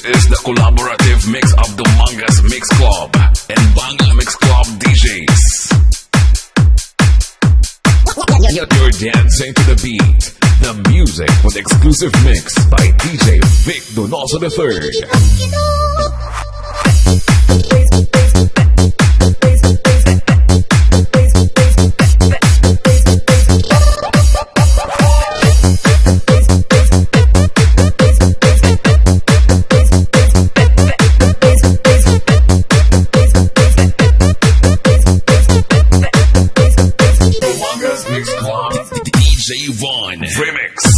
It's is the collaborative mix of the Mangas Mix Club and Banga Mix Club DJs. You're dancing to the beat. The music with exclusive mix by DJ Vic Donoso III. Remix.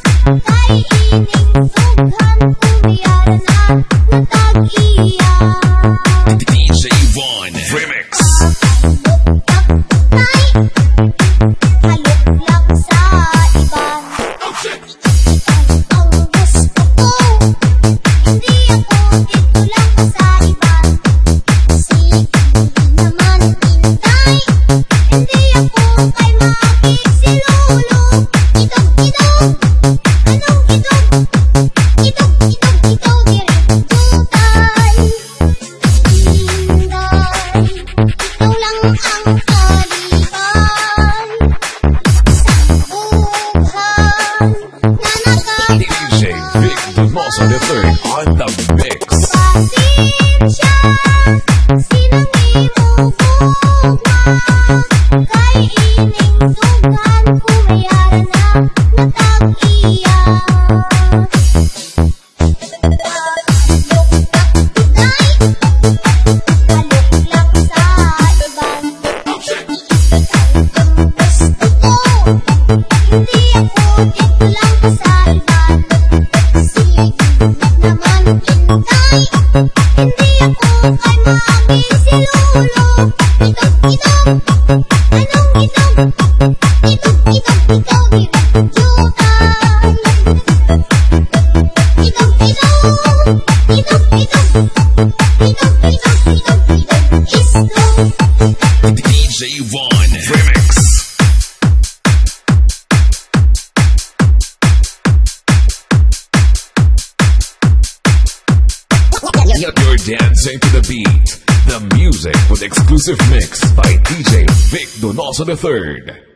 the third on the You're dancing to the beat. The music with exclusive mix by DJ Vic Donoso III.